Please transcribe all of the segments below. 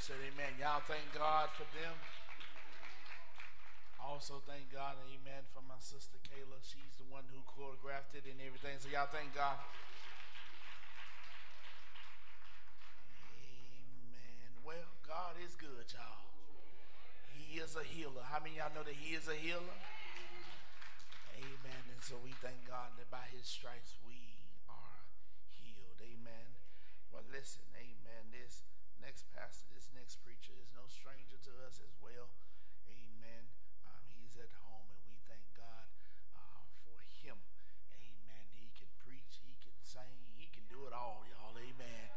said amen. Y'all thank God for them. Also thank God, amen, for my sister Kayla. She's the one who choreographed it and everything. So y'all thank God. Amen. Well, God is good, y'all. He is a healer. How many y'all know that he is a healer? Amen. And so we thank God that by his stripes we are healed. Amen. Well, listen, amen. Next pastor, this next preacher is no stranger to us as well. Amen. Um, he's at home, and we thank God uh, for him. Amen. He can preach, he can sing, he can do it all, y'all. Amen.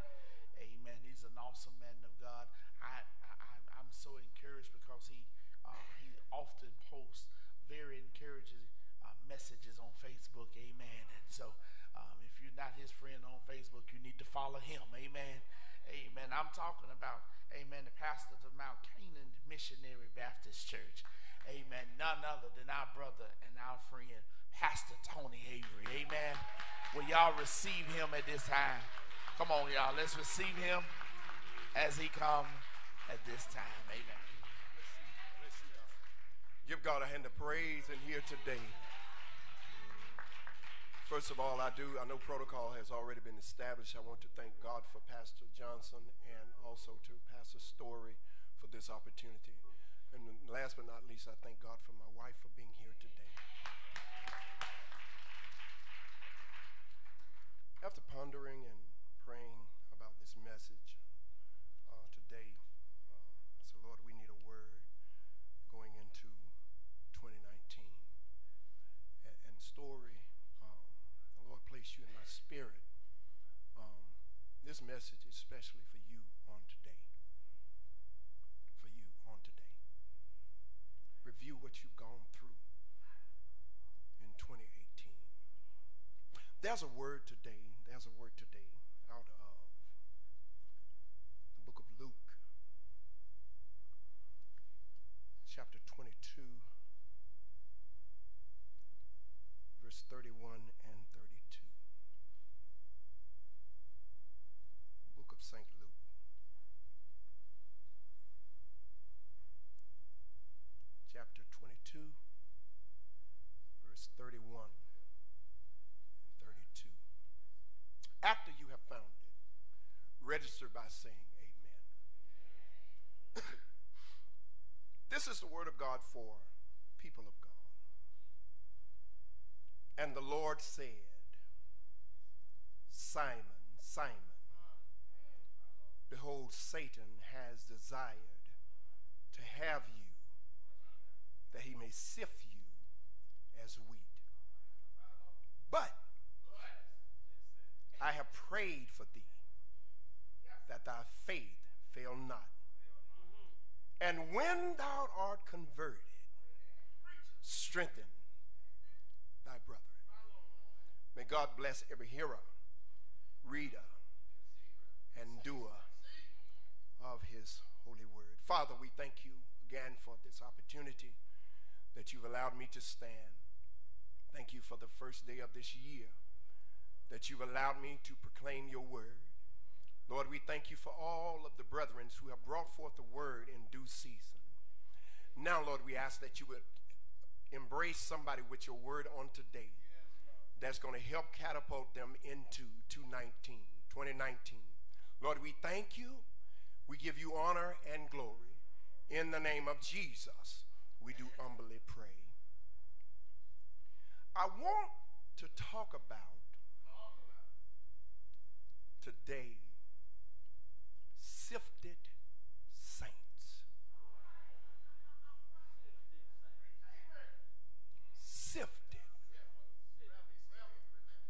Amen. He's an awesome man of God. I, I I'm so encouraged because he uh, he often posts very encouraging uh, messages on Facebook. Amen. And so um, if you're not his friend on Facebook, you need to follow him. Amen. Amen. I'm talking about, amen, the pastor of Mount Canaan Missionary Baptist Church. Amen. None other than our brother and our friend, Pastor Tony Avery. Amen. Will y'all receive him at this time? Come on, y'all. Let's receive him as he comes at this time. Amen. Give God a hand of praise in here today. First of all, I do, I know protocol has already been established. I want to thank God for Pastor Johnson and also to Pastor Story for this opportunity. And last but not least, I thank God for my wife for being here today. After pondering and praying about this message uh, today, uh, I said, Lord, we need a word going into 2019. And, and Story place you in my spirit. Um, this message is especially for you on today. For you on today. Review what you've gone through in 2018. There's a word today. There's a word today out of the book of Luke, chapter 22, verse 31 St. Luke. Chapter 22, verse 31 and 32. After you have found it, register by saying amen. this is the word of God for people of God. And the Lord said, Simon, Simon, Satan has desired to have you, that he may sift you as wheat. But I have prayed for thee, that thy faith fail not. And when thou art converted, strengthen thy brethren. May God bless every hearer, reader, and doer of his holy word. Father, we thank you again for this opportunity that you've allowed me to stand. Thank you for the first day of this year that you've allowed me to proclaim your word. Lord, we thank you for all of the brethren who have brought forth the word in due season. Now, Lord, we ask that you would embrace somebody with your word on today that's going to help catapult them into 2019. 2019. Lord, we thank you we give you honor and glory. In the name of Jesus, we do humbly pray. I want to talk about today sifted saints. Sifted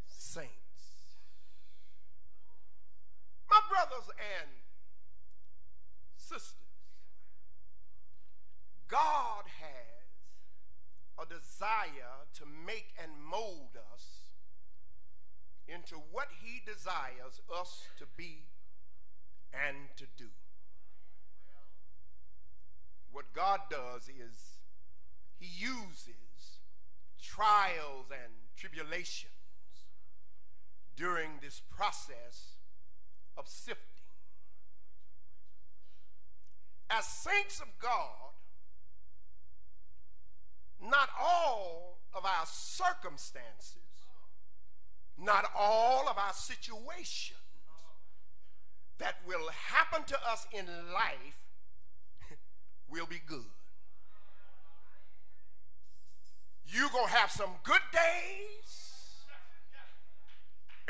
saints. My brothers and sisters, God has a desire to make and mold us into what he desires us to be and to do. What God does is he uses trials and tribulations during this process of sifting as saints of God, not all of our circumstances, not all of our situations that will happen to us in life will be good. You're going to have some good days,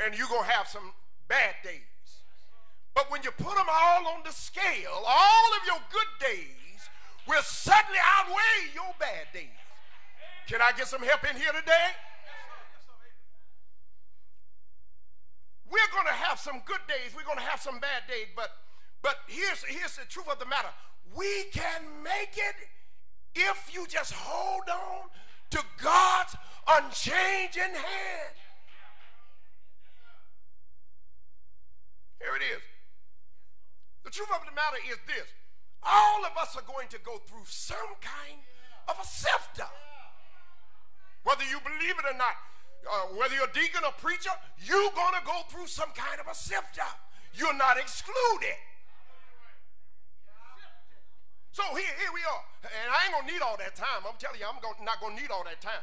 and you're going to have some bad days. But when you put them all on the scale, all of your good days will suddenly outweigh your bad days. Can I get some help in here today? We're going to have some good days. We're going to have some bad days. But, but here's, here's the truth of the matter. We can make it if you just hold on to God's unchanging hand. Here it is. The truth of the matter is this all of us are going to go through some kind of a sifter. Whether you believe it or not, uh, whether you're a deacon or preacher, you're going to go through some kind of a sifter. You're not excluded. So here, here we are. And I ain't going to need all that time. I'm telling you, I'm gonna, not going to need all that time.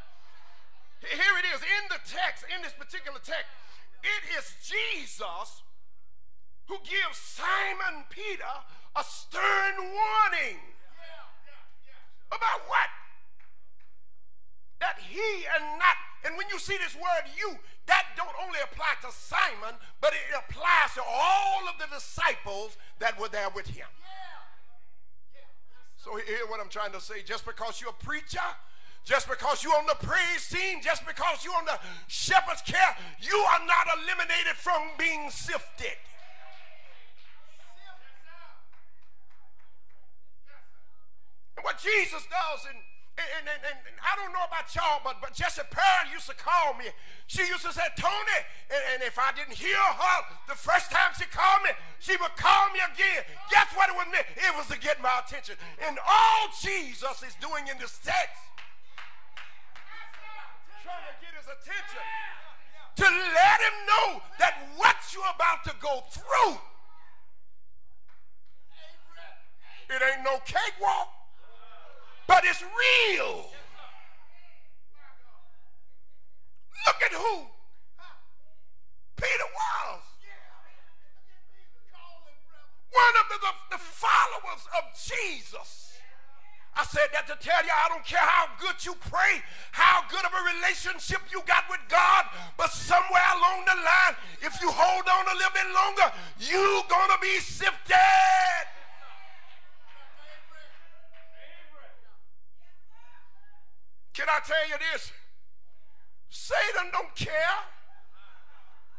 Here it is in the text, in this particular text. It is Jesus who gives Simon Peter a stern warning. About what? That he and not, and when you see this word you, that don't only apply to Simon, but it applies to all of the disciples that were there with him. So hear what I'm trying to say. Just because you're a preacher, just because you're on the praise team, just because you're on the shepherd's care, you are not eliminated from being sifted. And what Jesus does, and, and, and, and, I don't know about y'all, but, but Jessie Pearl used to call me. She used to say, Tony, and, and if I didn't hear her the first time she called me, she would call me again. Guess what it was meant? It was to get my attention. And all Jesus is doing in this text, trying to get his attention, to let him know that what you're about to go through, it ain't no cakewalk but it's real. Look at who Peter was. One of the, the, the followers of Jesus. I said that to tell you I don't care how good you pray, how good of a relationship you got with God, but somewhere along the line, if you hold on a little bit longer, you're going to be sifted. Can I tell you this? Satan don't care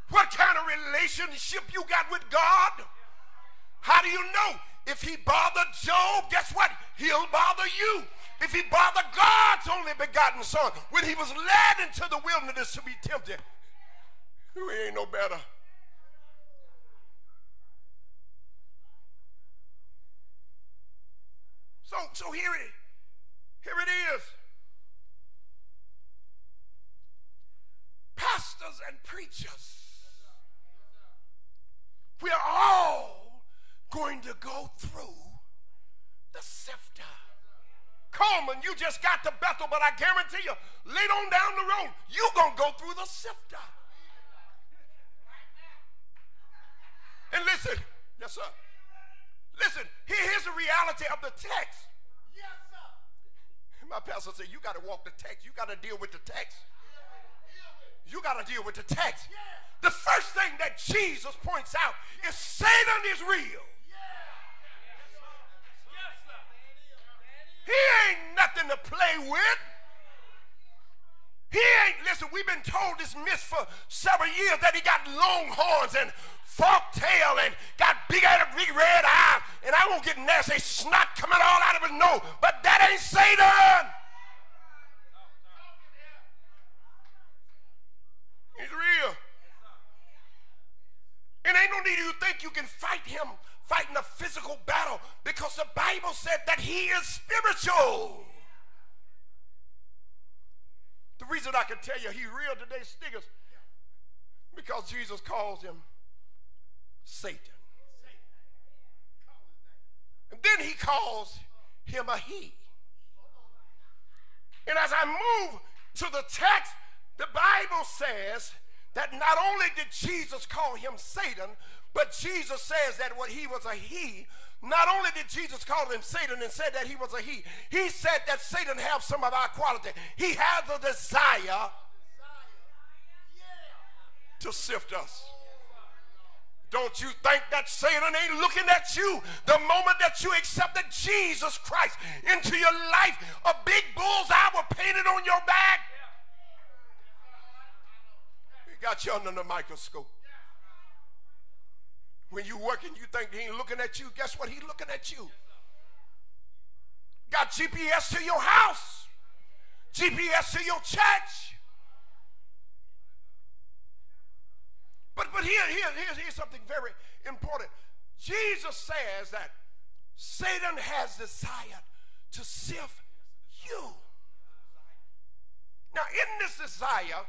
what kind of relationship you got with God. How do you know? If he bothered Job, guess what? He'll bother you. If he bothered God's only begotten son when he was led into the wilderness to be tempted, we ain't no better. So, so here it, here it is. Pastors and preachers. We are all going to go through the sifter. Coleman, you just got to Bethel, but I guarantee you, later on down the road, you're going to go through the sifter. And listen, yes, sir. Listen, here's the reality of the text. Yes, sir. My pastor said, You got to walk the text, you got to deal with the text you got to deal with the text. The first thing that Jesus points out is Satan is real. He ain't nothing to play with. He ain't, listen, we've been told this myth for several years that he got long horns and forked tail and got big, big red eyes. And I won't get nasty snot coming all out of his nose. But that ain't Satan. He's real. And ain't no need you think you can fight him fighting a physical battle because the Bible said that he is spiritual. The reason I can tell you he's real today, Stiggers, because Jesus calls him Satan. And then he calls him a he. And as I move to the text, the Bible says that not only did Jesus call him Satan, but Jesus says that what he was a he, not only did Jesus call him Satan and said that he was a he, he said that Satan have some of our quality. He has a desire to sift us. Don't you think that Satan ain't looking at you the moment that you accepted Jesus Christ into your life? A big bullseye was painted on your back. He got you under the microscope. When you working, you think he ain't looking at you. Guess what? He's looking at you. Got GPS to your house, GPS to your church. But but here, here, here's, here's something very important. Jesus says that Satan has desired to sift you. Now, in this desire,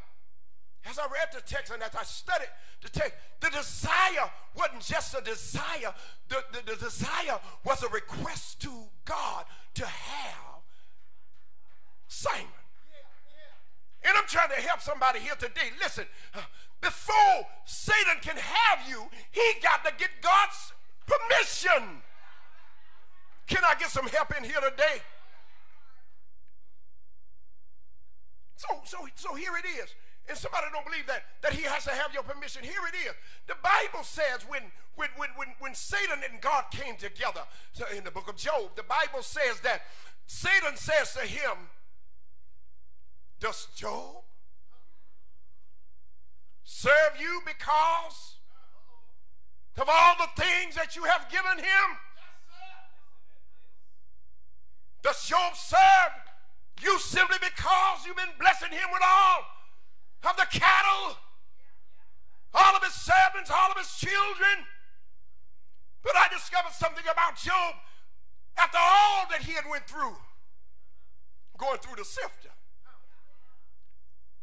as I read the text and as I studied the text, the desire wasn't just a desire. The, the, the desire was a request to God to have Simon. And I'm trying to help somebody here today. Listen, uh, before Satan can have you, he got to get God's permission. Can I get some help in here today? So, so, so here it is. And somebody don't believe that, that he has to have your permission. Here it is. The Bible says when, when, when, when, when Satan and God came together, so in the book of Job, the Bible says that Satan says to him, Does Job serve you because of all the things that you have given him? Does Job serve you simply because you've been blessing him with all of the cattle, all of his servants, all of his children. But I discovered something about Job after all that he had went through, going through the sifter.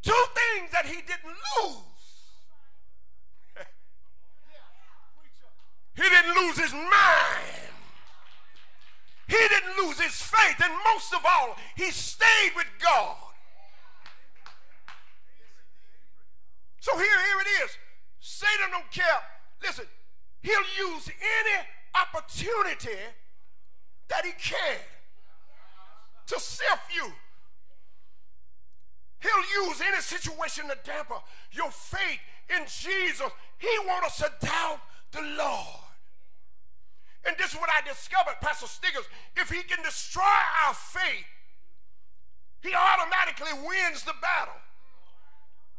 Two things that he didn't lose. he didn't lose his mind. He didn't lose his faith. And most of all, he stayed with God. So here, here it is. Satan don't care. Listen, he'll use any opportunity that he can to sift you. He'll use any situation to damper your faith in Jesus. He wants us to doubt the Lord. And this is what I discovered, Pastor Stiggers. If he can destroy our faith, he automatically wins the battle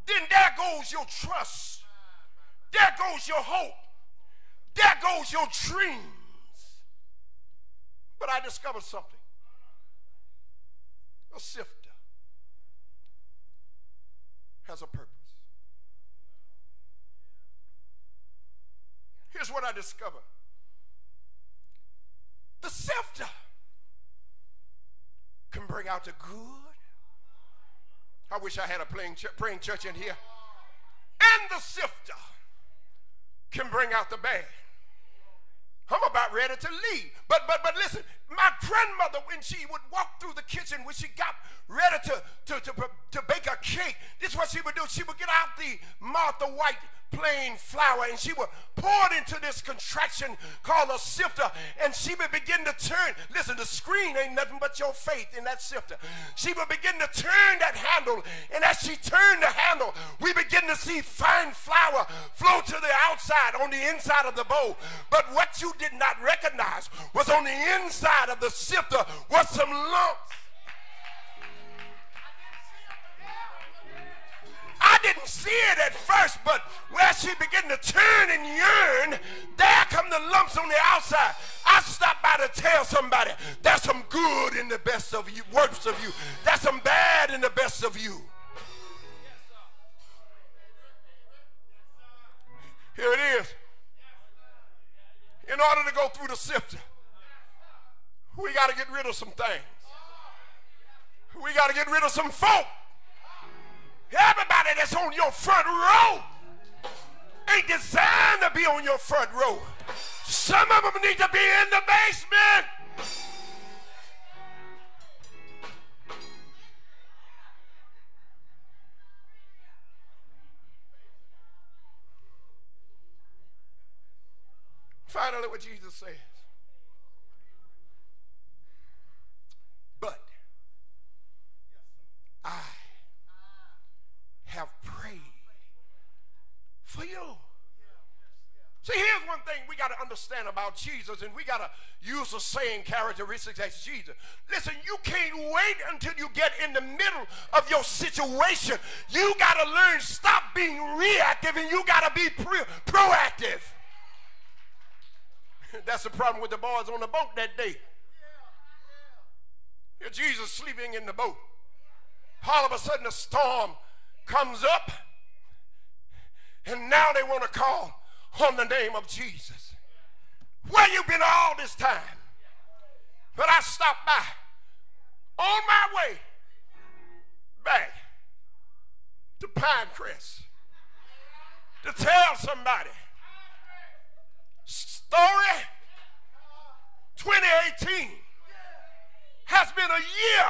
then there goes your trust. There goes your hope. There goes your dreams. But I discovered something a sifter has a purpose. Here's what I discovered the sifter can bring out the good I wish I had a praying, praying church in here. And the sifter can bring out the bad. I'm about ready to leave. But but but listen, my grandmother, when she would walk through the kitchen, when she got ready to, to, to, to bake a cake, this is what she would do. She would get out the Martha White plain flour and she would pour it into this contraction called a sifter and she would begin to turn. Listen, the screen ain't nothing but your faith in that sifter. She would begin to turn that handle and as she turned the handle, we begin to see fine flour flow to the outside on the inside of the bowl. But what you did not recognize was on the inside of the sifter was some lumps. I didn't see it at first, but where she began to turn and yearn, there come the lumps on the outside. I stopped by to tell somebody there's some good in the best of you, worst of you. There's some bad in the best of you. Here it is. In order to go through the sifter, we got to get rid of some things. We got to get rid of some folk Everybody that's on your front row ain't designed to be on your front row. Some of them need to be in the basement. Finally, what Jesus says. But I have prayed for you. See, here's one thing we got to understand about Jesus, and we got to use the same characteristics as Jesus. Listen, you can't wait until you get in the middle of your situation. You got to learn, stop being reactive, and you got to be proactive. That's the problem with the boys on the boat that day. Here Jesus sleeping in the boat. All of a sudden, a storm comes up, and now they want to call on the name of Jesus. Where you been all this time? But I stopped by on my way back to Pinecrest to tell somebody story 2018 has been a year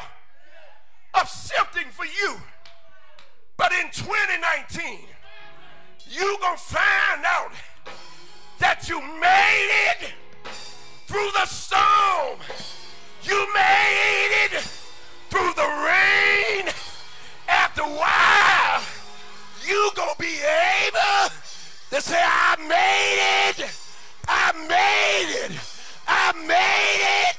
of sifting for you. But in 2019, you're going to find out that you made it through the storm. You made it through the rain. After a while, you to be able to say, I made it. I made it. I made it.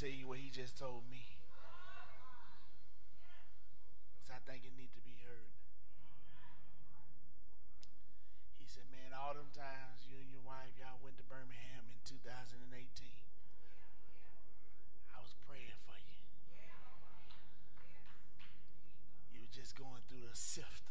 Tell you what he just told me. Because I think it needs to be heard. He said, man, all them times you and your wife, y'all went to Birmingham in 2018. I was praying for you. You were just going through a sifter.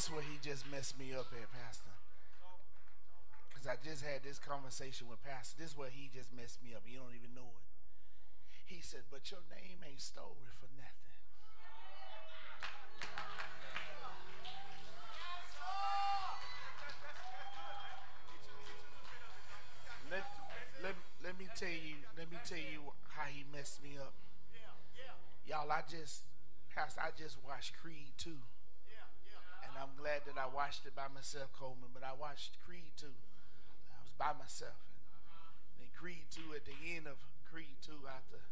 This where he just messed me up at, Pastor. Because I just had this conversation with Pastor. This is where he just messed me up. You don't even know it. He said, but your name ain't Story for nothing. Let, let, let me tell you, let me tell you how he messed me up. Y'all, I just, Pastor, I just watched Creed 2. I'm glad that I watched it by myself, Coleman, but I watched Creed 2. I was by myself. And then Creed 2, at the end of Creed 2, after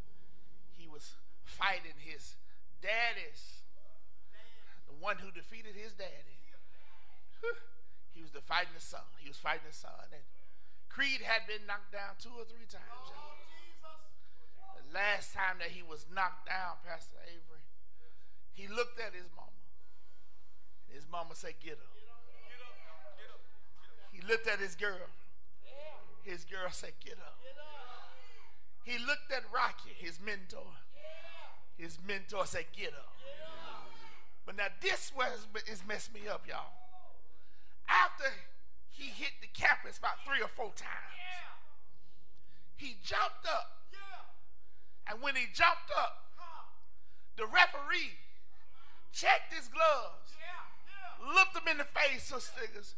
he was fighting his daddies, the one who defeated his daddy, he was fighting the son. He was fighting the son. And Creed had been knocked down two or three times. The last time that he was knocked down, Pastor Avery, he looked at his mom. His mama said, Get up. He looked at his girl. His girl said, Get up. He looked at Rocky, his mentor. His mentor said, Get up. But now this was is messed me up, y'all. After he hit the campus about three or four times, he jumped up. And when he jumped up, the referee checked his gloves, looked him in the face, so Stiggers,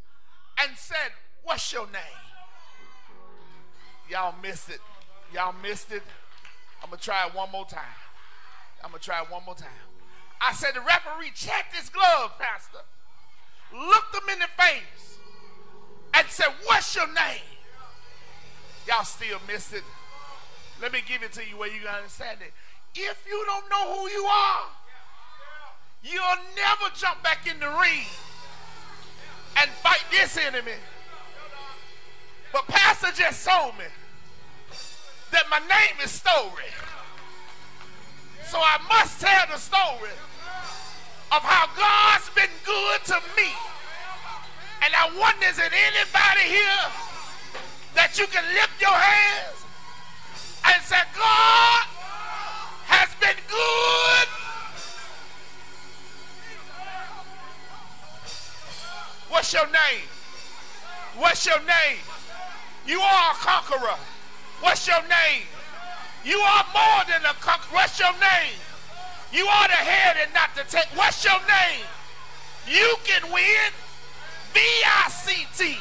and said, What's your name? Y'all missed it. Y'all missed it. I'm gonna try it one more time. I'm gonna try it one more time. I said the referee checked his glove, Pastor, looked him in the face, and said, What's your name? Y'all still missed it. Let me give it to you where you can understand it. If you don't know who you are, you'll never jump back in the ring and fight this enemy. But Pastor just told me that my name is Story. So I must tell the story of how God's been good to me. And I wonder, is it anybody here that you can lift your hands and say, God has been good? What's your name? What's your name? You are a conqueror. What's your name? You are more than a conqueror. What's your name? You are the head and not the tail. What's your name? You can win. V-I-C-T.